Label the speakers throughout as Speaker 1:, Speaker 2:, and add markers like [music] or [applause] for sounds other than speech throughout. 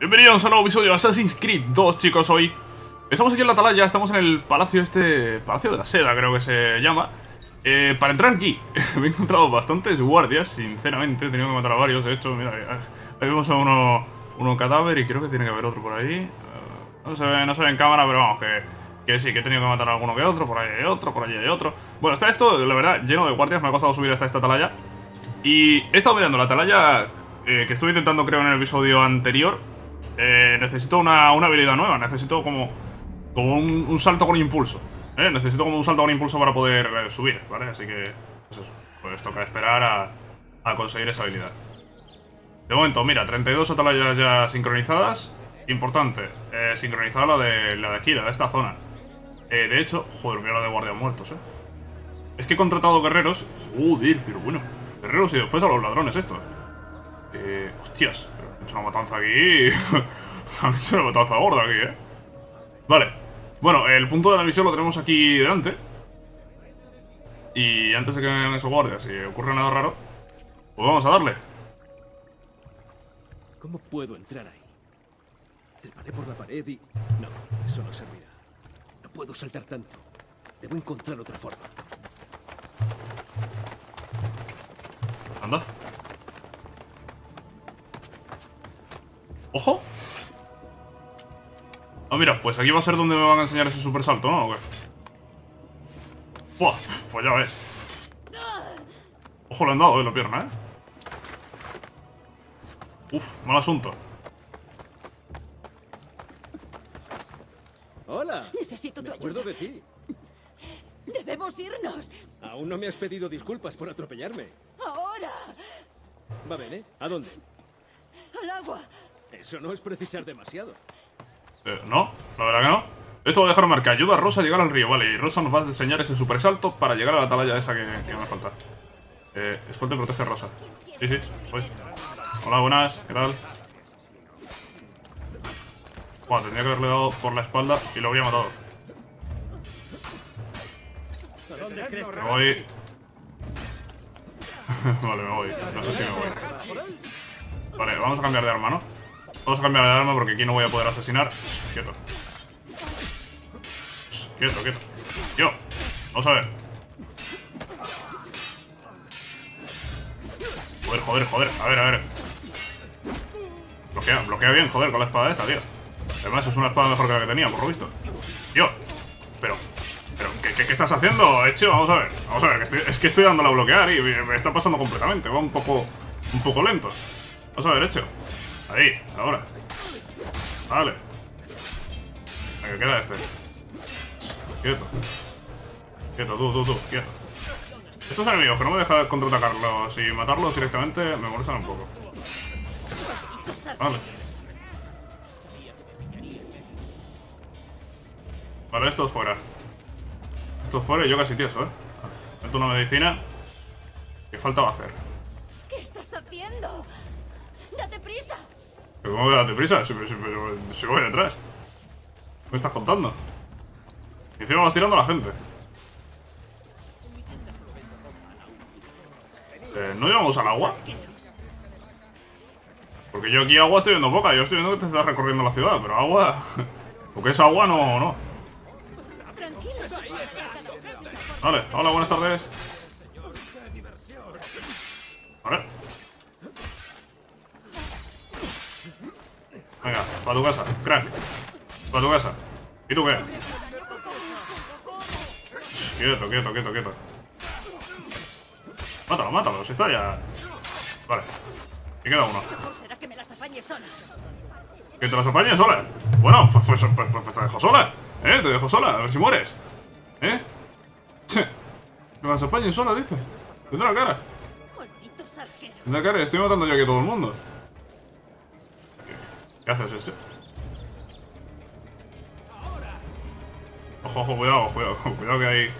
Speaker 1: Bienvenidos a un nuevo episodio de Assassin's Creed 2, chicos, hoy Estamos aquí en la atalaya, estamos en el palacio este... Palacio de la Seda, creo que se llama. Eh, Para entrar aquí, [laughs] me he encontrado bastantes guardias, sinceramente He tenido que matar a varios, de hecho, mira Ahí vemos a uno, uno cadáver y creo que tiene que haber otro por ahí. Eh, no, se ve, no se ve en cámara, pero vamos, que, que sí, que he tenido que matar a alguno que otro Por ahí hay otro, por allí hay otro. Bueno, está esto, la verdad, lleno de guardias Me ha costado subir hasta esta atalaya. Y he estado mirando la atalaya eh, que estuve intentando creo en el episodio anterior eh, necesito una, una, habilidad nueva. Necesito como, como un, salto con impulso. ¿eh? Necesito como un salto con impulso para poder eh, subir, ¿vale? Así que, pues eso. Pues toca esperar a, a conseguir esa habilidad. De momento, mira, 32 atalayas ya sincronizadas. Importante, eh, sincronizar la de, la de aquí, la de esta zona. Eh, de hecho, joder, mira la de guardias muertos, ¿eh? Es que he contratado guerreros. Joder, pero bueno. Guerreros y después a los ladrones esto. Eh, hostias, hecho una matanza aquí. [laughs] han hecho una matanza gorda aquí, ¿eh? Vale. Bueno, el punto de la misión lo tenemos aquí delante. Y antes de que vengan esos guardias, si ocurre nada raro, pues vamos a darle.
Speaker 2: ¿Cómo puedo entrar ahí? Treparé por la pared y... No, eso no servirá. No puedo saltar tanto. Debo encontrar otra forma.
Speaker 1: Anda. ¡Ojo! Ah, mira, pues aquí va a ser donde me van a enseñar ese super salto, ¿no? ¡Buah! Pues ya ves. Ojo, le han dado, eh, la pierna, ¿eh? Uf, mal asunto.
Speaker 3: Hola.
Speaker 4: Necesito tu
Speaker 3: Me acuerdo
Speaker 4: ayuda.
Speaker 3: de ti.
Speaker 4: Debemos irnos.
Speaker 3: Aún no me has pedido disculpas por atropellarme.
Speaker 4: Ahora.
Speaker 3: Va bien, ¿eh? ¿A dónde?
Speaker 4: Al agua.
Speaker 3: Eso no es precisar demasiado.
Speaker 1: Eh, no, la verdad que no. Esto va a dejar marca. Ayuda a Rosa a llegar al río, vale. Y Rosa nos va a enseñar ese super salto para llegar a la atalaya esa que, me falta. Eh, escolta y protege a Rosa. Sí, sí, voy. Hola, buenas, ¿qué tal? Bueno, tendría que haberle dado por la espalda y lo habría matado. Me voy. [laughs] vale, me voy. No sé si me voy. Vale, vamos a cambiar de arma, ¿no? Vamos a cambiar de arma porque aquí no voy a poder asesinar. Quieto. Quieto, quieto. Yo. Vamos a ver. Joder, joder, joder. A ver, a ver. Bloquea, bloquea bien, joder, con la espada esta, tío. Además es una espada mejor que la que tenía, por lo visto. Tío. Pero... Pero, ¿qué, estás haciendo, hecho? Vamos a ver. Vamos a ver, es que estoy dándole a bloquear y me está pasando completamente. Va un poco... Un poco lento. Vamos a ver, hecho. Ahí, ahora. Vale. Venga, queda este. Quieto. Quieto, tú, tú, tú, quieto. Estos enemigos que no me dejan contraatacarlos y matarlos directamente me molestan un poco. Vale. Vale, estos fuera. Estos fuera y yo casi tieso, ¿eh? Meto una medicina. ¿Qué falta va a hacer?
Speaker 4: ¿Qué estás haciendo? Date prisa.
Speaker 1: ¿Pero cómo a darte prisa? Si voy detrás. ¿Qué me estás contando? Y encima vas tirando a la gente. Eh, ¿No llevamos al agua? Porque yo aquí agua estoy viendo poca. Yo estoy viendo que te estás recorriendo la ciudad, pero agua... [laughs] Lo que es agua no, no. Vale, hola, buenas tardes. Vale. Venga, para tu casa, crack. Para tu casa. ¿Y tú qué? Quieto, quieto, quieto, quieto. Mátalo, mátalo, si está ya. Vale. Y queda uno.
Speaker 4: Será que me las apañe sola.
Speaker 1: Que te las apañes sola. Bueno, pues, pues, pues, pues- te dejo sola. ¿Eh? Te dejo sola, a ver si mueres. ¿Eh? Che, Me las apañes sola, dice. Tendrá cara.
Speaker 4: Malditos arqueros.
Speaker 1: Tendrá cara, estoy matando yo aquí a todo el mundo. ¿Qué, haces este? Ojo, ojo, cuidado, cuidado, [laughs] cuidado que hay.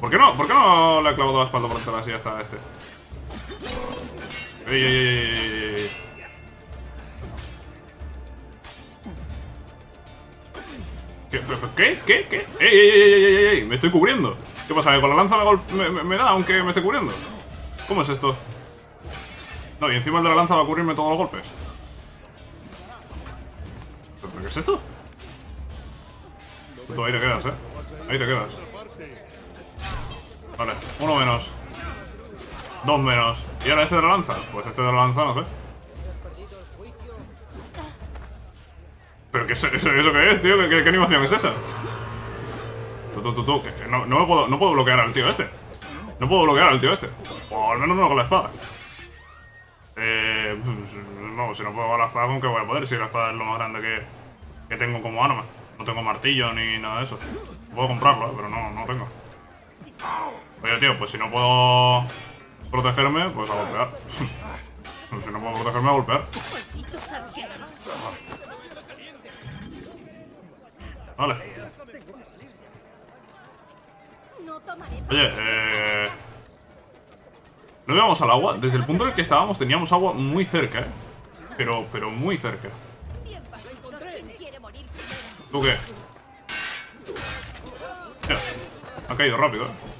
Speaker 1: ¿Por qué no? ¿Por qué no le he clavado la espalda por ya está este? ¡Ey, ey, ey, ey! ¿Qué? ¿Qué? ¿Qué? ¡Ey, ey, ey, ey! ¡Me estoy cubriendo! ¿Qué pasa? ¿Que con la lanza me- me da aunque me esté cubriendo? ¿Cómo es esto? No, y encima el de la lanza va a cubrirme todos los golpes. ¿Pero qué es esto? Tú ahí te quedas, eh. Ahí te quedas. Vale, uno menos. Dos menos. ¿Y ahora este de la lanza? Pues este de la lanza no sé. ¿Pero qué es eso, eso qué es, tío? ¿Qué, animación es esa? Tú, tú, tú, no, me puedo, no puedo bloquear al tío este. No puedo bloquear al tío este. O al menos no con la espada. Eh, pues, no, si no puedo con la espada, ¿con qué voy a poder? Si la espada es lo más grande que, que tengo como arma. No tengo martillo ni nada de eso. Puedo comprarlo, eh, pero no, no tengo. Oye, tío, pues si no puedo protegerme, pues a golpear. [laughs] si no puedo protegerme, a golpear. Vale. Oye, eh... No íbamos al agua. Desde el punto en el que estábamos teníamos agua muy cerca, ¿eh? Pero, pero muy cerca. ¿Tú qué? Mira, ha caído rápido, ¿eh?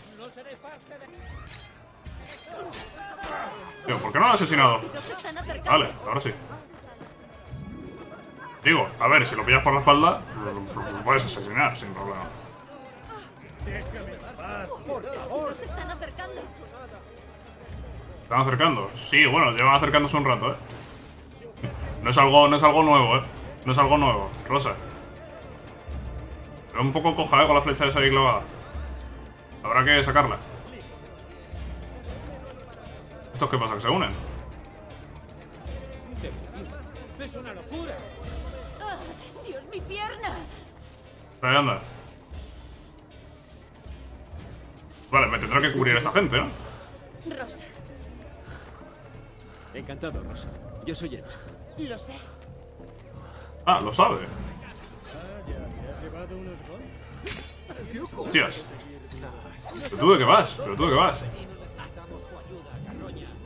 Speaker 1: Tío, ¿por qué no lo ha asesinado? Vale, ahora sí. Digo, a ver, si lo pillas por la espalda, lo, puedes asesinar sin problema.
Speaker 4: Están acercando.
Speaker 1: ¿Se están acercando? Sí, bueno, llevan acercándose un rato, ¿eh? No es algo, no es algo nuevo, ¿eh? No es algo nuevo. Rosa. Pero un poco coja, ¿eh? Con la flecha esa ahí clavada. Habrá que sacarla. ¿Estos qué pasa? ¿Que se unen?
Speaker 3: ¡Es una locura!
Speaker 4: ¡Ah! ¡Dios, mi pierna!
Speaker 1: Ahí anda. Vale, me tendrá que cubrir esta gente, ¿no?
Speaker 4: Rosa,
Speaker 3: Encantado, Rosa. Yo soy Jens.
Speaker 4: lo sé.
Speaker 1: Ah, lo sabe. Hostias. ¿Pero tú de qué vas? ¿Pero tú de qué vas?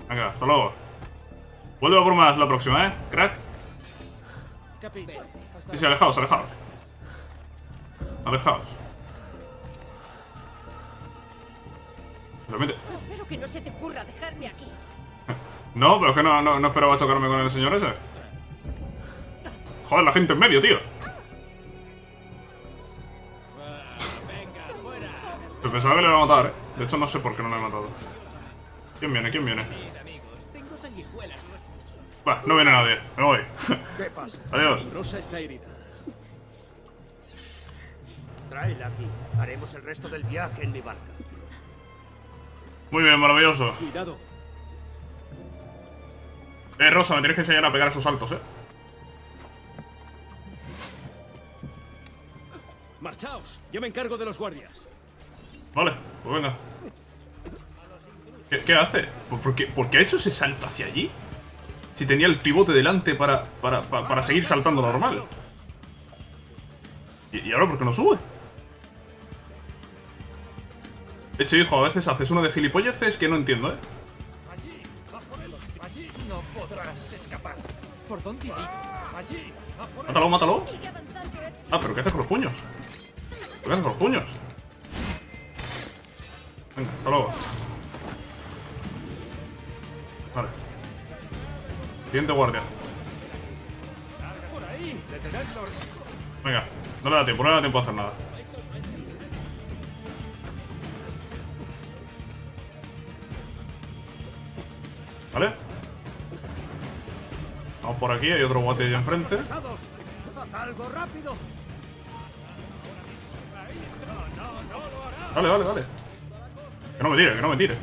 Speaker 1: Venga, hasta luego. Vuelve a por más la próxima, ¿eh? Crack. Sí, sí, alejaos, alejaos. Alejaos. Realmente...
Speaker 4: Espero que no se te ocurra dejarme aquí. [laughs]
Speaker 1: No, pero es que no, no, no esperaba chocarme con el señor ese. Joder, la gente en medio, tío. Pensaba que le iba a matar, eh. De hecho, no sé por qué no le he matado. ¿Quién viene? ¿Quién viene? Va, no viene nadie. Me voy. [laughs]
Speaker 2: ¿Qué pasa?
Speaker 1: Adiós.
Speaker 3: Rosa está herida.
Speaker 2: Tráela aquí. Haremos el resto del viaje en mi barca.
Speaker 1: Muy bien, maravilloso.
Speaker 3: Cuidado.
Speaker 1: Eh, Rosa, me tienes que enseñar a pegar esos saltos, eh.
Speaker 3: Marchaos. Yo me encargo de los guardias.
Speaker 1: Vale, pues venga. ¿Qué, qué hace? ¿Por, qué, por qué ha hecho ese salto hacia allí? Si tenía el pivote delante para, para, pa- para seguir saltando normal. ¿Y, y ahora por qué no sube? De hecho, hijo, a veces haces uno de gilipolleces que no entiendo, ¿eh?
Speaker 5: Allí, no podrás escapar. ¿Por dónde? Allí,
Speaker 1: Mátalo, mátalo. Ah, pero ¿qué hace con los puños? ¿Qué hace con los puños? Venga, hasta luego. Vale. Siguiente guardia. Venga, no le da tiempo, no le da tiempo a hacer nada. ¿Vale? Vamos por aquí, hay otro guate ahí enfrente.
Speaker 5: ¡Todos! ¡Haz algo rápido!
Speaker 1: Vale, vale, vale. No me tire, que no me tire.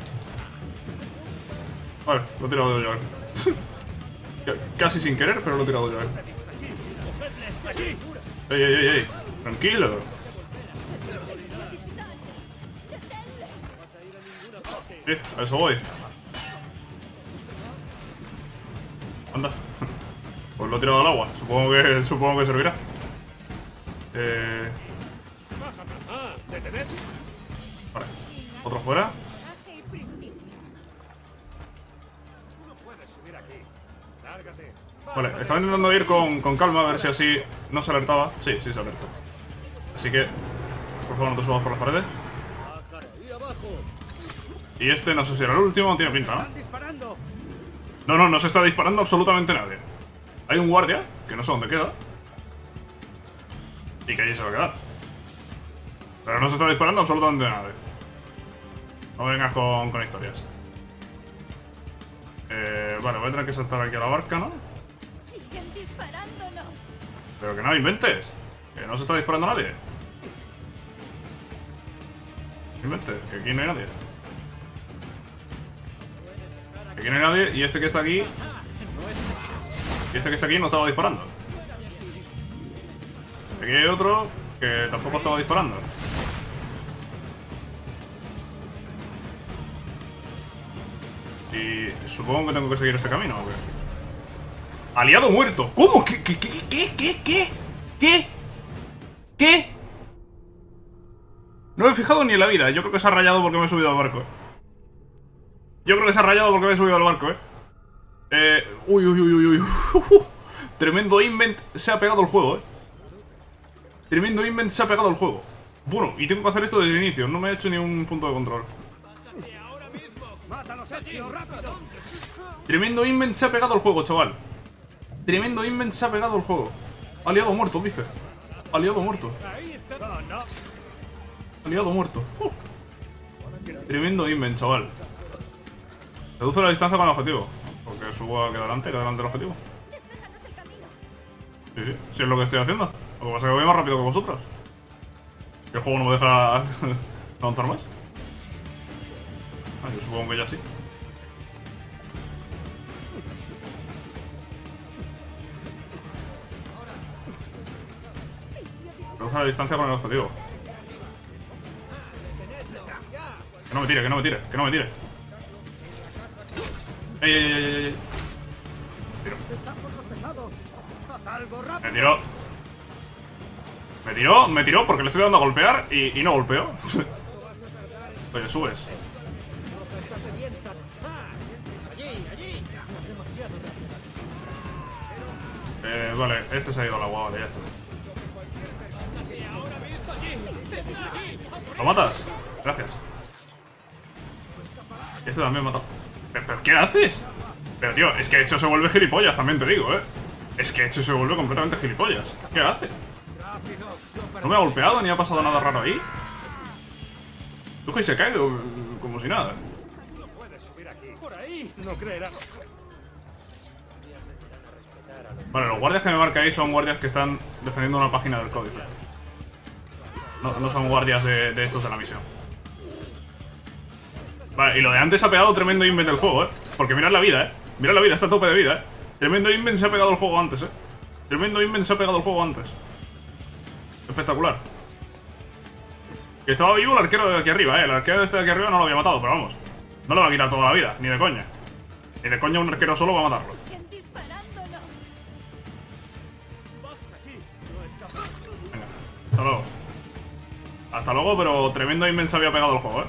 Speaker 1: Vale, lo he tirado yo a él. Casi sin querer, pero lo he tirado yo a él. Ey, ey, ey, ey. Tranquilo. Sí, a eso voy. Anda. [laughs] Pues lo he tirado al agua. Supongo que, supongo que servirá. Eh... fuera. Vale, estaba intentando ir con, con calma a ver si así no se alertaba. Sí, sí se alertó. Así que, por favor, no te subas por las paredes. Y este no sé si era el último, tiene pinta, ¿no? No, no, no se está disparando absolutamente nadie. Hay un guardia, que no sé dónde queda. Y que allí se va a quedar. Pero no se está disparando absolutamente nada. No vengas con, con historias. Eh, vale, voy a tener que saltar aquí a la barca, ¿no?
Speaker 4: Siguen disparándonos.
Speaker 1: Pero que no inventes. Que no se está disparando nadie. Inventes, que aquí no hay nadie. Que aquí no hay nadie y este que está aquí... Y este que está aquí no estaba disparando. Aquí hay otro que tampoco estaba disparando. Y supongo que tengo que seguir este camino, ¿o qué? Aliado muerto. ¿Cómo? ¿Qué? ¿Qué? ¿Qué? ¿Qué? ¿Qué? ¿Qué? No me he fijado ni en la vida. Yo creo que se ha rayado porque me he subido al barco. Yo creo que se ha rayado porque me he subido al barco, eh. Eh. Uy, uy, uy, uy, uy. [laughs] Tremendo invent se ha pegado el juego, eh. Tremendo invent se ha pegado el juego. Bueno, y tengo que hacer esto desde el inicio. No me he hecho ni un punto de control. Tremendo invent se ha pegado el juego, chaval. Tremendo invent se ha pegado el juego. Aliado muerto, dice. Aliado muerto. Aliado muerto. Uh. Tremendo invent, chaval. Reduce la distancia con el objetivo. Porque subo aquí adelante, que adelante el objetivo. Sí, sí, sí es lo que estoy haciendo. Lo que pasa es que voy más rápido que vosotros. Que el juego no me deja [laughs] avanzar más. Ah, yo supongo que ya sí. Reduce la distancia con el objetivo. Que no me tire, que no me tire, que no me tire. ¡Ey, ey, ey, ey! ey. Tiro. Me tiró. Me tiró, me tiró porque le estoy dando a golpear y, y no golpeo. [laughs] Oye, subes. Este se ha ido al agua, vale, ya está. ¿Lo matas? Gracias. Este también mata. ¿Pero, pero qué haces? Pero tío, es que hecho se vuelve gilipollas, también te digo, eh. Es que hecho se vuelve completamente gilipollas. ¿Qué hace? No me ha golpeado ni ha pasado nada raro ahí. Coge y se cae como si nada.
Speaker 5: Puedes subir aquí. Por ahí. No creerás.
Speaker 1: Vale, los guardias que me marca ahí son guardias que están defendiendo una página del códice. No, son guardias de, de estos de la misión. Vale, y lo de antes ha pegado tremendo invent del juego, eh. Porque mirad la vida, eh. Mirad la vida, está a tope de vida, eh. Tremendo invent se ha pegado el juego antes, eh. Tremendo invent se ha pegado el juego antes. Espectacular. Y estaba vivo el arquero de aquí arriba, eh. El arquero de este de aquí arriba no lo había matado, pero vamos. No le va a quitar toda la vida, ni de coña. Ni de coña un arquero solo va a matarlo. Hasta luego. Hasta luego, pero tremendo Inmen se había pegado el juego, eh.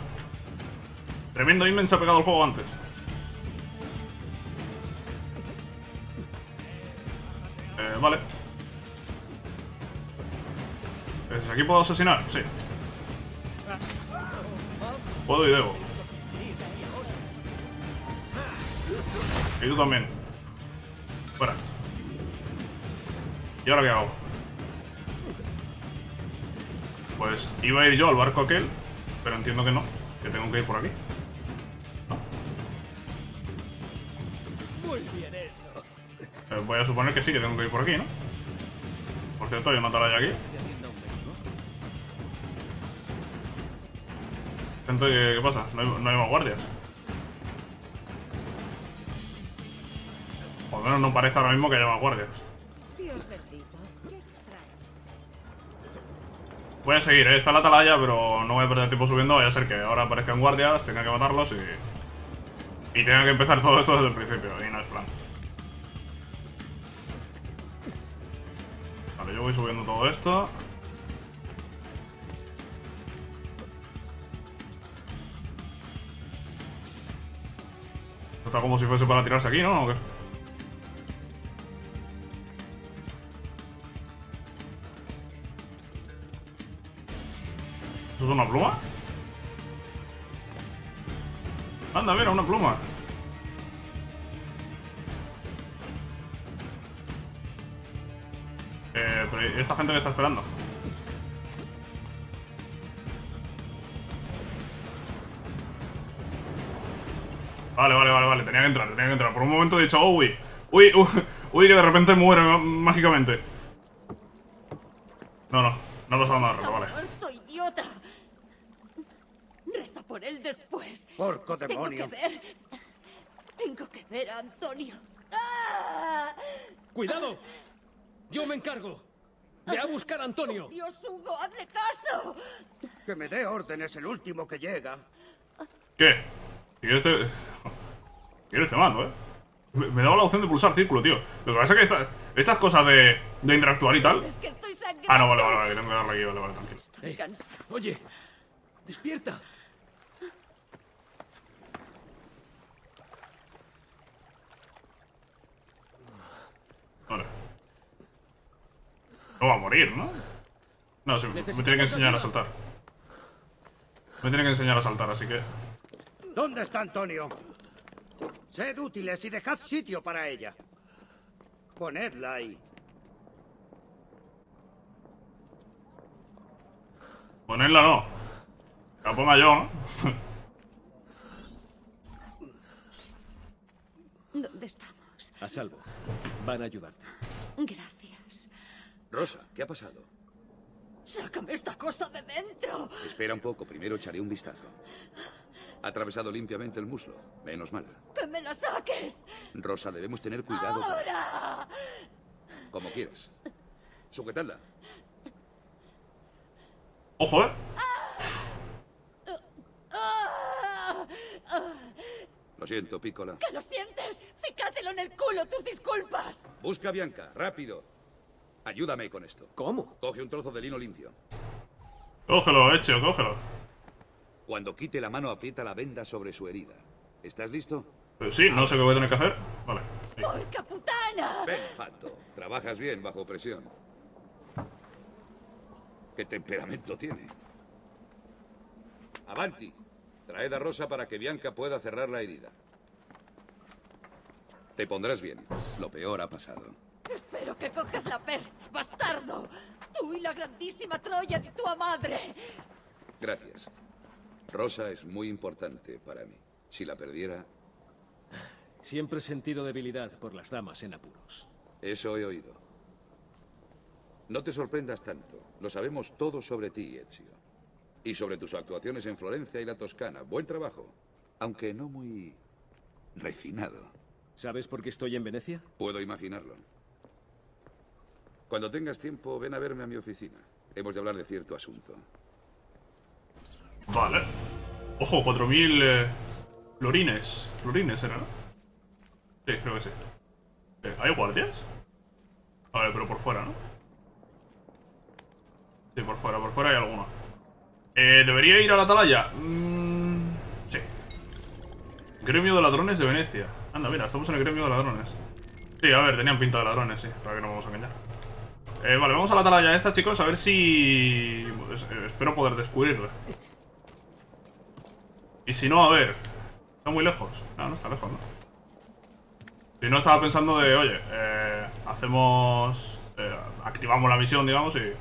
Speaker 1: Tremendo Inmen se ha pegado el juego antes. Eh, vale. Pues, ¿Aquí puedo asesinar? Sí. Puedo y debo. Y tú también. Fuera. ¿Y ahora qué hago? Pues iba a ir yo al barco aquel, pero entiendo que no, que tengo que ir por aquí.
Speaker 5: Muy bien hecho.
Speaker 1: Eh, voy a suponer que sí, que tengo que ir por aquí, ¿no? Por cierto, hay una atalaya aquí. Gente, ¿qué pasa? No hay, no hay más guardias. O al menos no parece ahora mismo que haya más guardias. Voy a seguir, ¿eh? está la atalaya, pero no voy a perder tiempo subiendo. Vaya a ser que ahora aparezcan guardias, tenga que matarlos y... Y tenga que empezar [laughs] todo esto desde el principio, y no es plan. Vale, yo voy subiendo todo esto. Está como si fuese para tirarse aquí, ¿no? ¿O qué? ¿Esto es una pluma? Anda, mira, una pluma. Eh, pero esta gente me está esperando. Vale, vale, vale, vale. Tenía que entrar, tenía que entrar. Por un momento he dicho, oh, uy. Uy, uy, [laughs] uy que de repente muere mágicamente.
Speaker 4: Antonio. ¡Ah!
Speaker 3: ¡Cuidado! ¡Yo me encargo! ¡Ve a buscar a Antonio!
Speaker 4: Dios, Hugo, hazle caso.
Speaker 5: Que me dé órdenes el último que llega.
Speaker 1: ¿Qué? Si quieres te... Si quieres te mando, ¿eh? Me, daba la opción de pulsar círculo, tío. Lo que pasa es que esta- estas cosas de, de interactuar y tal...
Speaker 4: Es que estoy sangrando.
Speaker 1: Ah, no, vale, vale, vale. que Tengo que darle aquí, vale, vale, tranquilo.
Speaker 4: Estoy cansada.
Speaker 3: Oye, despierta.
Speaker 1: No va a morir, ¿no? No, sí, me tiene que enseñar a saltar. Me tiene que enseñar a saltar, así que...
Speaker 5: ¿Dónde está Antonio? Sed útiles y dejad sitio para ella. Ponedla ahí.
Speaker 1: Ponerla no. Que la ponga yo, ¿no?
Speaker 4: ¿Dónde estamos?
Speaker 3: A salvo. Van a ayudarte.
Speaker 4: Gracias.
Speaker 6: Rosa, ¿qué ha pasado?
Speaker 4: Sácame esta cosa de dentro.
Speaker 6: Espera un poco, primero echaré un vistazo. Ha atravesado limpiamente el muslo. Menos mal.
Speaker 4: Que me la saques.
Speaker 6: Rosa, debemos tener cuidado. con-
Speaker 4: Ahora.
Speaker 6: Como quieras. Sujetadla.
Speaker 1: Ojo, ¿eh?
Speaker 6: Lo siento, Pícola.
Speaker 4: ¿Que lo sientes? Fícatelo en el culo, tus disculpas.
Speaker 6: Busca a Bianca, rápido. Ayúdame con esto.
Speaker 3: ¿Cómo?
Speaker 6: Coge un trozo de lino limpio.
Speaker 1: Cógelo, hecho, cógelo.
Speaker 6: Cuando quite la mano, aprieta la venda sobre su herida. ¿Estás listo?
Speaker 1: Pero sí, no sé qué voy a tener que hacer. Vale. ahí.
Speaker 4: ¡Porca putana!
Speaker 6: Perfecto. Trabajas bien bajo presión. ¿Qué temperamento tiene? Avanti. Traed a Rosa para que Bianca pueda cerrar la herida. Te pondrás bien. Lo peor ha pasado.
Speaker 4: Espero que cojas la peste, bastardo. Tú y la grandísima Troya de tu madre.
Speaker 6: Gracias. Rosa es muy importante para mí. Si la perdiera,
Speaker 3: Siempre he sentido debilidad por las damas en apuros.
Speaker 6: eso he oído. No te sorprendas tanto. Lo sabemos todo sobre ti, Ezio. Y sobre tus actuaciones en Florencia y la Toscana. Buen trabajo. Aunque no muy refinado.
Speaker 3: ¿Sabes por qué estoy en Venecia?
Speaker 6: Puedo imaginarlo. Cuando tengas tiempo, ven a verme a mi oficina. Hemos de hablar de cierto asunto.
Speaker 1: Vale. Ojo, 4000 eh, florines. Florines era, ¿no? Sí, creo que sí. Eh, ¿Hay guardias? Vale, pero por fuera, ¿no? Sí, por fuera, por fuera hay alguno. Eh, ¿Debería ir a la atalaya? Mm, sí. Gremio de ladrones de Venecia. Anda, mira, estamos en el gremio de ladrones. Sí, a ver, tenían pinta de ladrones, sí, para que no vamos a engañar. Eh, vale, vamos a la atalaya esta, chicos, a ver si... pues, eh, espero poder descubrirla. Y si no, a ver... Está muy lejos. No, no está lejos, ¿no? Si no, estaba pensando de, oye, eh, hacemos... activamos la misión, digamos, y,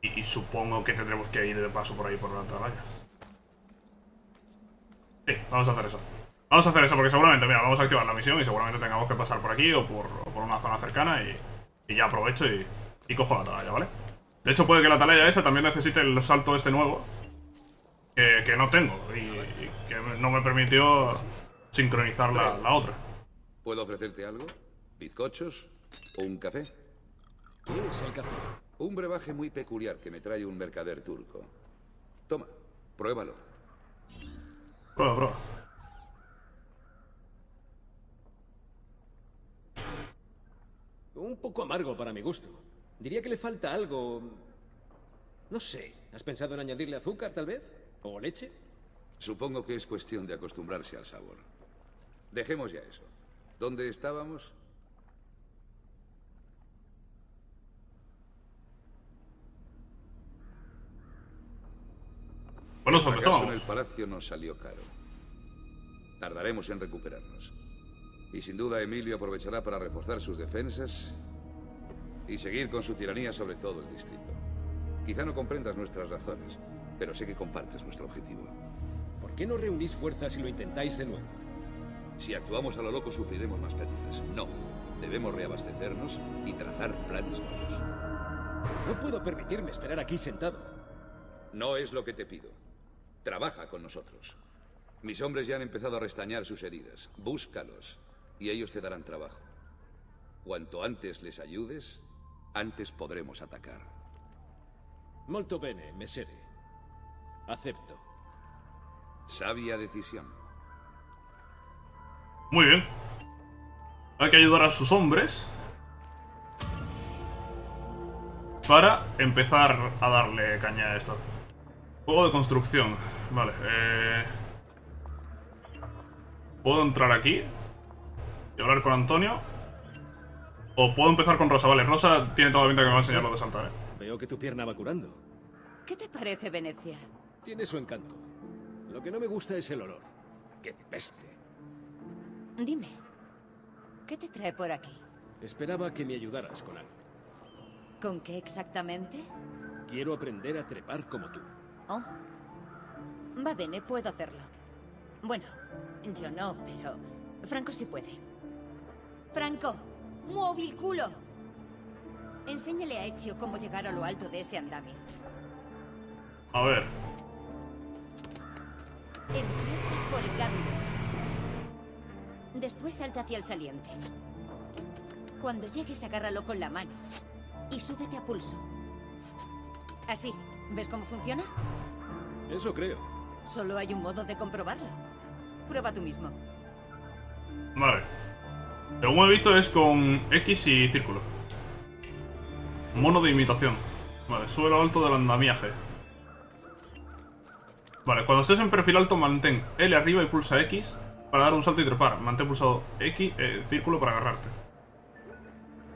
Speaker 1: y... y supongo que tendremos que ir de paso por ahí, por la atalaya. Sí, vamos a hacer eso. Vamos a hacer eso porque seguramente, mira, vamos a activar la misión y seguramente tengamos que pasar por aquí o por, o por una zona cercana y, y ya aprovecho y, y cojo la atalaya, ¿vale? De hecho, puede que la atalaya esa también necesite el salto este nuevo que, que no tengo y, y que no me permitió sincronizar la, la otra.
Speaker 6: ¿Puedo ofrecerte algo? ¿Bizcochos? ¿O un café?
Speaker 3: ¿Qué es el café?
Speaker 6: Un brebaje muy peculiar que me trae un mercader turco. Toma, pruébalo.
Speaker 1: Prueba, prueba.
Speaker 3: Un poco amargo para mi gusto. Diría que le falta algo... No sé. ¿Has pensado en añadirle azúcar, tal vez? ¿O leche?
Speaker 6: Supongo que es cuestión de acostumbrarse al sabor. Dejemos ya eso. ¿Dónde estábamos?
Speaker 1: Bueno,
Speaker 6: El
Speaker 1: ¿dónde
Speaker 6: fracaso en
Speaker 1: estábamos?
Speaker 6: el palacio nos salió caro. Tardaremos en recuperarnos. Y sin duda Emilio aprovechará para reforzar sus defensas y seguir con su tiranía sobre todo el distrito. Quizá no comprendas nuestras razones, pero sé que compartes nuestro objetivo.
Speaker 3: ¿Por qué no reunís fuerzas y lo intentáis de nuevo?
Speaker 6: Si actuamos a lo loco sufriremos más pérdidas. No. Debemos reabastecernos y trazar planes nuevos.
Speaker 3: No puedo permitirme esperar aquí sentado.
Speaker 6: No es lo que te pido. Trabaja con nosotros. Mis hombres ya han empezado a restañar sus heridas. Búscalos y ellos te darán trabajo. Cuanto antes les ayudes, antes podremos atacar.
Speaker 3: Molto bene, mesere. Acepto.
Speaker 6: Sabia decisión.
Speaker 1: Muy bien. Hay que ayudar a sus hombres. Para empezar a darle caña a esto. Juego de construcción. Vale. Eh... Puedo entrar aquí. Y hablar con Antonio. O puedo empezar con Rosa. Vale, Rosa tiene toda la pinta que me va a enseñar lo de saltar, eh.
Speaker 3: Veo que tu pierna va curando.
Speaker 4: ¿Qué te parece Venecia?
Speaker 3: Tiene su encanto. Lo que no me gusta es el olor. ¡Qué peste!
Speaker 4: Dime, ¿qué te trae por aquí?
Speaker 3: Esperaba que me ayudaras con algo.
Speaker 4: ¿Con qué exactamente?
Speaker 3: Quiero aprender a trepar como tú.
Speaker 4: Oh. Va bene, puedo hacerlo. Bueno, yo no, pero Franco sí puede. Franco, muovi el culo. Enséñale a Ezio cómo llegar a lo alto de ese andamio.
Speaker 1: A ver.
Speaker 4: Empieza por el cambio. Después salta hacia el saliente. Cuando llegues, agárralo con la mano. Y súbete a pulso. Así. ¿Ves cómo funciona?
Speaker 3: Eso creo.
Speaker 4: Solo hay un modo de comprobarlo. Prueba tú mismo.
Speaker 1: Vale. Según he visto es con X y círculo. Mono de imitación. Vale, sube lo alto del andamiaje. Vale, cuando estés en perfil alto mantén L arriba y pulsa X para dar un salto y trepar. Mantén pulsado X, eh, círculo para agarrarte.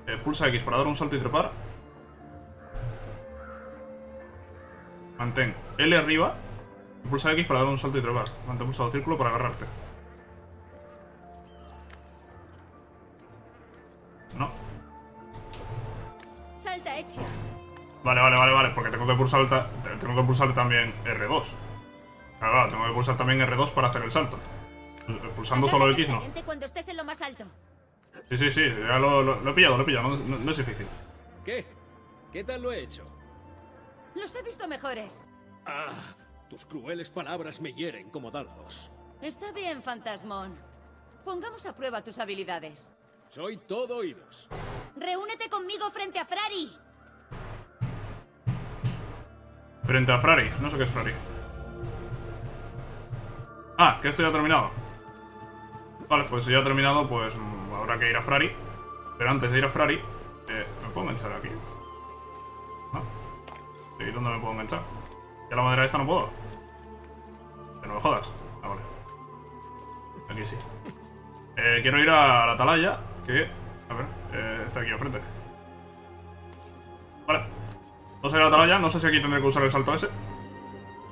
Speaker 1: Eh, pulsa X para dar un salto y trepar. Mantén L arriba y pulsa X para dar un salto y trepar. Mantén pulsado círculo para agarrarte. No.
Speaker 4: Salta, Ezio.
Speaker 1: Vale, vale, vale, vale, porque tengo que pulsar tengo que pulsar también R2. Claro, claro, tengo que pulsar también R2 para hacer el salto. Pul- Pulsando solo X no.
Speaker 4: cuando estés en lo más alto.
Speaker 1: Sí, sí, sí, ya lo, lo- lo he pillado, lo he pillado, no, no- no es difícil.
Speaker 3: ¿Qué? ¿Qué tal lo he hecho?
Speaker 4: Los he visto mejores.
Speaker 3: Ah, tus crueles palabras me hieren como dardos.
Speaker 4: Está bien, Fantasmón. Pongamos a prueba tus habilidades.
Speaker 3: Soy todo oídos.
Speaker 4: Reúnete conmigo frente a Frari.
Speaker 1: Frente a Frari, no sé qué es Frari. Ah, que esto ya ha terminado. Vale, pues si ya ha terminado, pues habrá que ir a Frari. Pero antes de ir a Frari, eh, ¿me puedo enganchar aquí? ¿No? ¿Y dónde me puedo enganchar? ¿Ya la madera esta no puedo? Que no me jodas. Ah, vale. Aquí sí. Eh, quiero ir a la atalaya, que... A ver, eh, está aquí enfrente. Vale. No sé la atalaya, no sé si aquí tendré que usar el salto ese.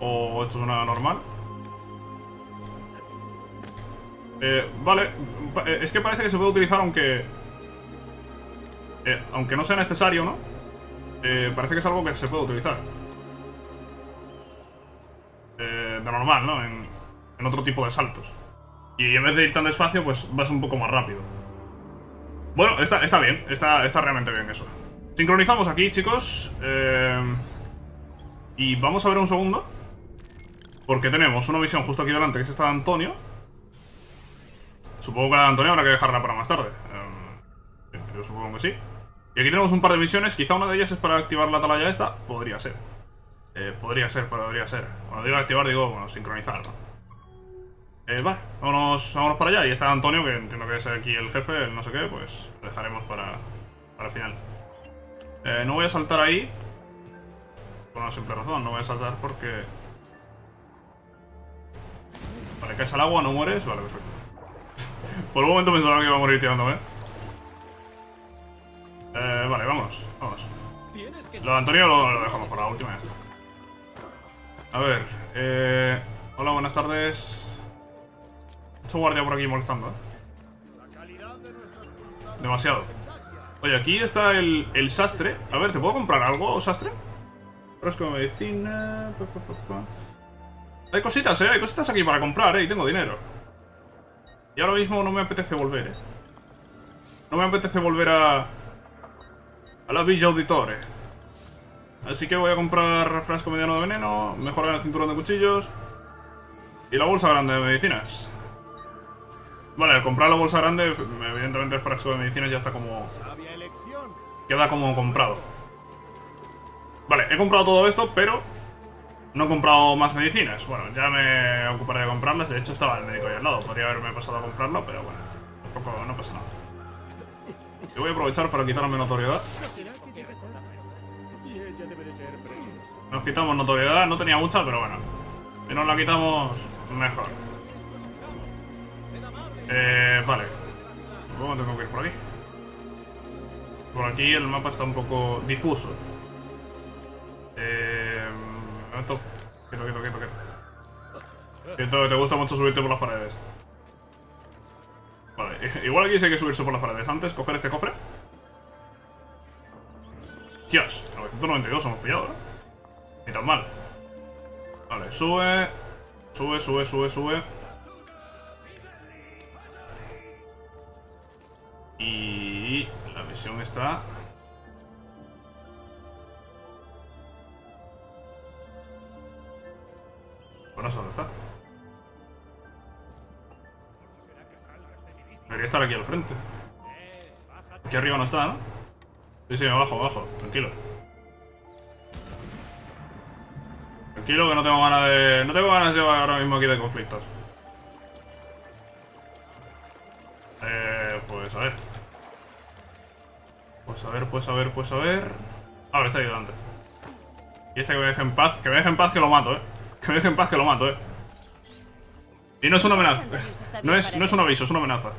Speaker 1: O esto es una normal. Eh, vale, eh, es que parece que se puede utilizar aunque... aunque no sea necesario, ¿no? Parece que es algo que se puede utilizar. Eh, de normal, ¿no? En, en otro tipo de saltos. Y en vez de ir tan despacio, pues vas un poco más rápido. Bueno, está, está bien, está, está realmente bien eso. Sincronizamos aquí, chicos. Eh, y vamos a ver un segundo. Porque tenemos una visión justo aquí delante, que es esta de Antonio. Supongo que la de Antonio habrá que dejarla para más tarde. Eh, yo supongo que sí. Y aquí tenemos un par de misiones. Quizá una de ellas es para activar la atalaya esta. Podría ser. Eh, podría ser, podría ser. Cuando digo activar, digo, bueno, sincronizar. Eh, vale, vámonos, vámonos para allá. Y está Antonio, que entiendo que es aquí el jefe, el no sé qué, pues lo dejaremos para, para el final. Eh, no voy a saltar ahí. Por una simple razón, no voy a saltar porque... Vale, caes al agua, no mueres. Vale, perfecto. [laughs] Por un momento pensaba que iba a morir tirándome. Eh, vale.
Speaker 3: Tienes que...
Speaker 1: Lo de Antonio lo, lo dejamos para la última está. A ver, eh... Hola, buenas tardes. Mucho guardia por aquí molestando, ¿eh? Demasiado. Oye, aquí está el, el sastre. A ver, ¿te puedo comprar algo, sastre? Frasco de medicina... Hay cositas, ¿eh? Hay cositas aquí para comprar, ¿eh? Y tengo dinero. Y ahora mismo no me apetece volver, ¿eh? No me apetece volver a... A la Villa Auditore. Así que voy a comprar frasco mediano de veneno, mejorar el cinturón de cuchillos y la bolsa grande de medicinas. Vale, al comprar la bolsa grande, evidentemente el frasco de medicinas ya está como... Queda como comprado. Vale, he comprado todo esto, pero no he comprado más medicinas. Bueno, ya me ocuparé de comprarlas. De hecho, estaba el médico ahí al lado. Podría haberme pasado a comprarlo, pero bueno, tampoco no pasa nada. Yo voy a aprovechar para quitarme notoriedad. Nos quitamos notoriedad, no tenía mucha, pero bueno. Si nos la quitamos, mejor. Eh, vale. Supongo que tengo que ir por aquí. Por aquí el mapa está un poco difuso. Eh... Quieto, quieto, quieto, quieto. Quieto, te gusta mucho subirte por las paredes. Vale, [laughs] igual aquí sí hay que subirse por las paredes. Antes, coger este cofre. Dios, 992 hemos pillado, ¿eh? Ni tan mal. Vale, sube. Sube, sube, sube, sube. Y la misión está... Bueno, no sé dónde está. Debería estar aquí al frente. Aquí arriba no está, ¿no? Sí, sí, abajo, abajo. Tranquilo. Tranquilo que no tengo ganas de... No tengo ganas de llevar ahora mismo aquí de conflictos. Pues a ver, pues a ver, pues a ver... Ahora está ayudante. Y este que me deje en paz, que me deje en paz que lo mato, eh. Que me deje en paz que lo mato, eh. Y no es una amenaza. No es, no es un aviso, es una amenaza.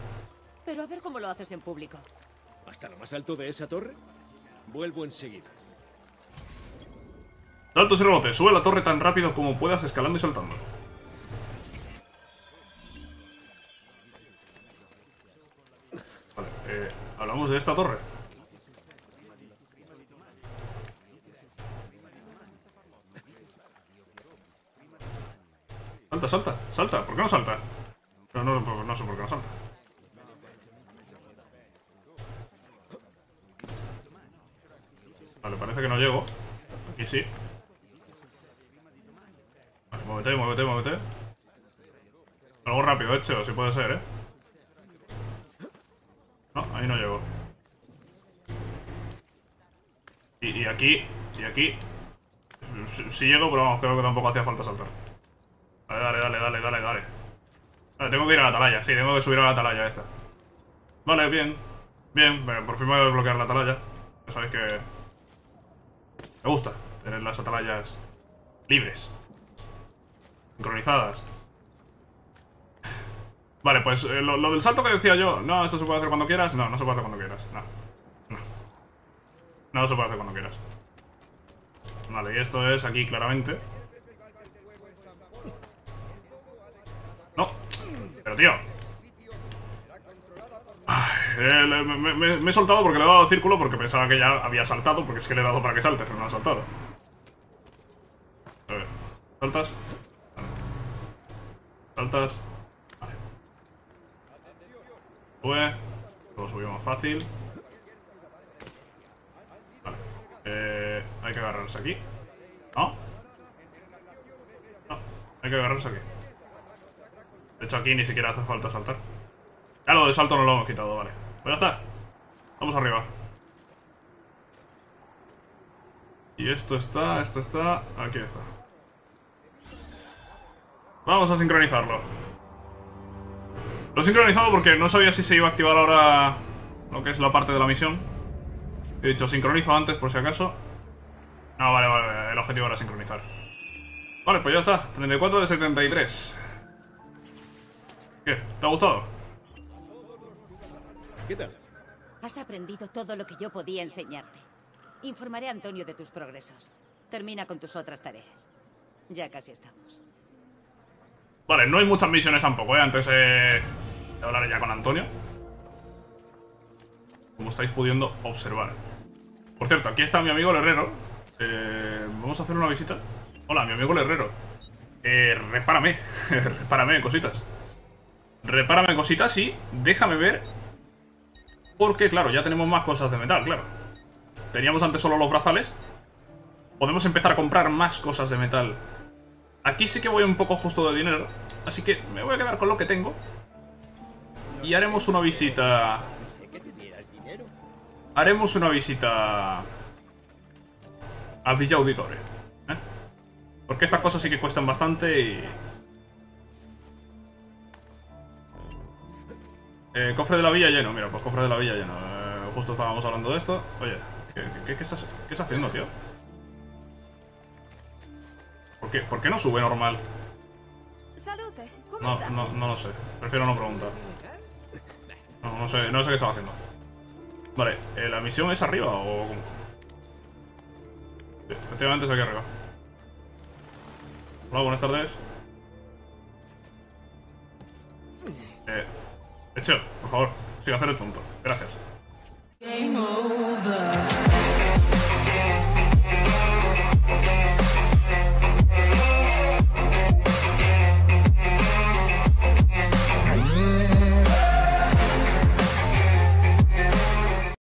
Speaker 4: Pero a ver cómo lo haces en público.
Speaker 3: ¿Hasta lo más alto de esa torre? Vuelvo enseguida.
Speaker 1: Saltos y rebotes. Sube la torre tan rápido como puedas escalando y saltando. Vale, eh, hablamos de esta torre. Salta, salta, salta. ¿Por qué no salta? No, no, sé por qué no salta. Vale, parece que no llego. Aquí sí. Vale, muévete, muévete, muévete. Algo rápido, hecho, si puede ser, ¿eh? No, ahí no llego. Y, aquí, y aquí. Si, si llego, pero vamos, creo que tampoco hacía falta saltar. Dale, dale, dale. Vale, tengo que ir a la atalaya, sí, tengo que subir a la atalaya esta. Vale, bien. Bien, por fin voy a desbloquear la atalaya. Ya sabéis que... Me gusta tener las atalayas libres. Sincronizadas. Vale, pues eh, lo, lo del salto que decía yo, no, esto se puede hacer cuando quieras. No, no se puede hacer cuando quieras. No. No. No se puede hacer cuando quieras. Vale, y esto es aquí claramente. Pero tío. Eh, me, he soltado porque le he dado círculo porque pensaba que ya había saltado, porque es que le he dado para que salte, pero no ha saltado. A ver, ¿saltas? ¿Saltas? Vale. Sube. Luego subimos fácil. Vale. Eh, hay que agarrarse aquí. ¿No? No, hay que agarrarse aquí. De hecho, aquí ni siquiera hace falta saltar. Ya lo de salto no lo hemos quitado, vale. Pues ya está. Vamos arriba. Y esto está, esto está, aquí está. Vamos a sincronizarlo. Lo he sincronizado porque no sabía si se iba a activar ahora lo que es la parte de la misión. He dicho sincronizo antes por si acaso. No, vale, vale, el objetivo era sincronizar. Vale, pues ya está. 34 de 73. ¿Qué? ¿Te ha gustado?
Speaker 3: ¿Qué tal?
Speaker 4: Has aprendido todo lo que yo podía enseñarte. Informaré a Antonio de tus progresos. Termina con tus otras tareas. Ya casi estamos.
Speaker 1: Vale, no hay muchas misiones tampoco, ¿eh? Antes eh, de hablar ya con Antonio. Como estáis pudiendo observar. Por cierto, aquí está mi amigo el herrero. Eh, Vamos a hacer una visita. Hola, mi amigo el herrero. Eh, repárame. [laughs] repárame, cositas. Repárame cositas, sí. Déjame ver. Porque, claro, ya tenemos más cosas de metal, claro. Teníamos antes solo los brazales. Podemos empezar a comprar más cosas de metal. Aquí sí que voy un poco justo de dinero. Así que me voy a quedar con lo que tengo. Y haremos una visita... Haremos una visita... A Villa Auditorio. ¿eh? Porque estas cosas sí que cuestan bastante y... Eh, cofre de la villa lleno, mira, pues cofre de la villa lleno. Eh, justo estábamos hablando de esto. Oye, ¿qué, qué- qué estás, qué estás haciendo, tío? ¿Por qué, ¿Por qué no sube normal?
Speaker 7: Salute, ¿cómo
Speaker 1: No, no, no lo sé. Prefiero no preguntar. No, no sé, no sé qué estaba haciendo. Vale, eh, ¿la misión es arriba o cómo? Sí, efectivamente es aquí arriba. Hola, buenas tardes. Eh, Eche, por favor, sin hacer el tonto. Gracias.